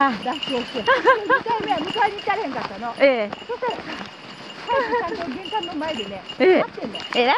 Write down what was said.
あ。脱走して2回目は迎えに行かれへんかったの。ええ。そしたらさ早くちんと玄関の前でねええ。待ってんの。偉いね。